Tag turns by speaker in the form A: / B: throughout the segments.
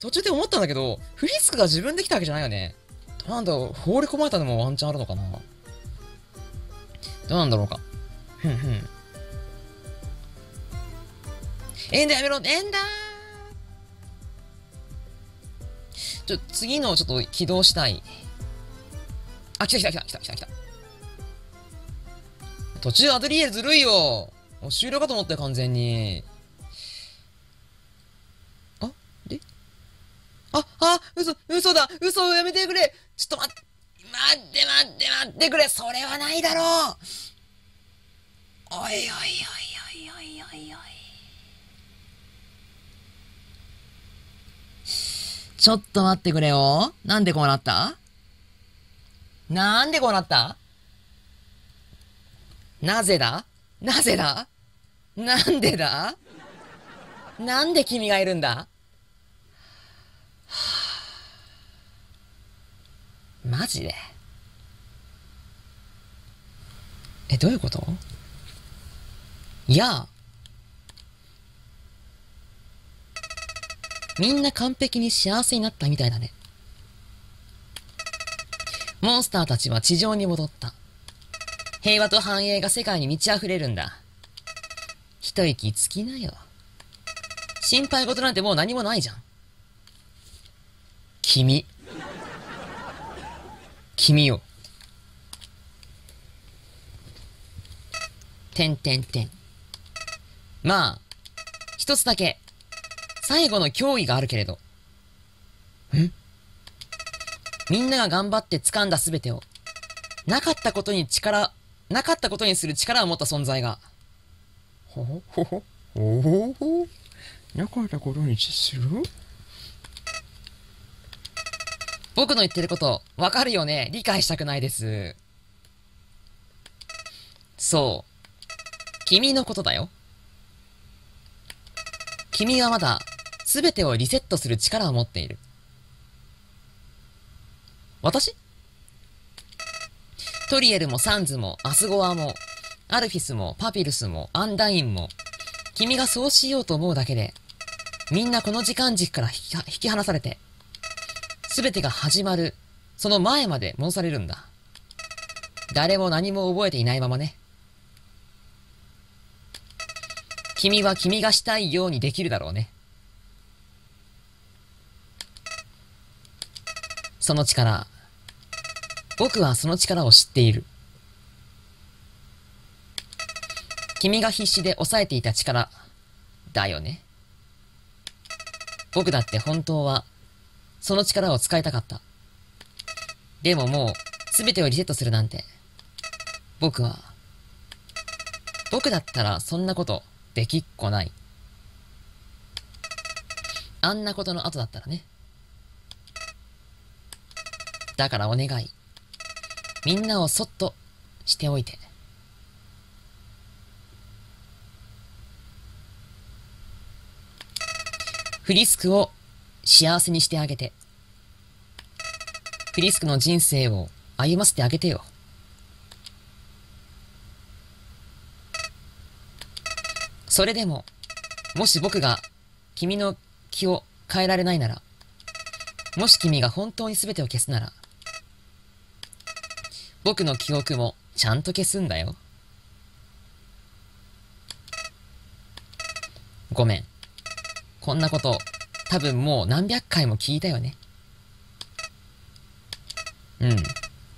A: 途中で思ったんだけど、フリスクが自分で来たわけじゃないよね。なんだろう放り込まれたのもワンチャンあるのかなどうなんだろうか。ふんふん。エンダーやめろエンダーちょ、次のちょっと起動したい。あ、来た来た来た来た来た来た。途中アドリエずるいよ。もう終了かと思ったよ、完全に。あであ、あ、嘘、嘘だ。嘘をやめてくれ。ちょっと待って、待って待って待ってくれ。それはないだろう。おいおいおいおいおいおいおい。ちょっと待ってくれよ。なんでこうなった？なんでこうなった？なぜだ？なぜだ？なんでだ？なんで君がいるんだ、はあ、マジで？え、どういうこと？いや、みんな完璧に幸せになったみたいだね。モンスターたちは地上に戻った。平和と繁栄が世界に満ち溢れるんだ。一息つきなよ。心配事なんてもう何もないじゃん。君。君よ。てんてんてん。まあ、一つだけ、最後の脅威があるけれど。んみんなが頑張って掴んだ全てを、なかったことに力、なかったことにする力を持った存在が。
B: ほほほ？ほほ？ほほ？なかったことにする？
A: 僕の言ってること、わかるよね？理解したくないです。そう。君のことだよ。君はまだ、すべてをリセットする力を持っている。私？トリエルもサンズもアスゴアも、アルフィスもパピルスもアンダインも、君がそうしようと思うだけで、みんなこの時間軸から引き引き離されて、すべてが始まる、その前まで戻されるんだ。誰も何も覚えていないままね。君は君がしたいようにできるだろうね。その力、僕はその力を知っている。君が必死で抑えていた力、だよね。僕だって本当は、その力を使いたかった。でももう、すべてをリセットするなんて、僕は、僕だったらそんなことできっこない。あんなことの後だったらね。だからお願い。みんなをそっとしておいて。フリスクを幸せにしてあげて。フリスクの人生を歩ませてあげてよ。それでも、もし僕が君の気を変えられないなら、もし君が本当に全てを消すなら、僕の記憶もちゃんと消すんだよ。ごめん。こんなこと多分もう何百回も聞いたよね。うん。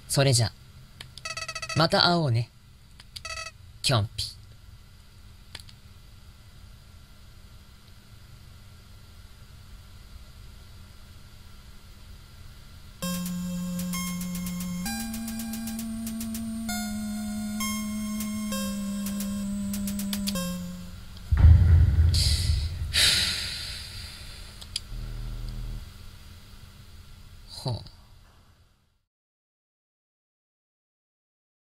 A: それじゃ。また会おうね。キョンピ。home.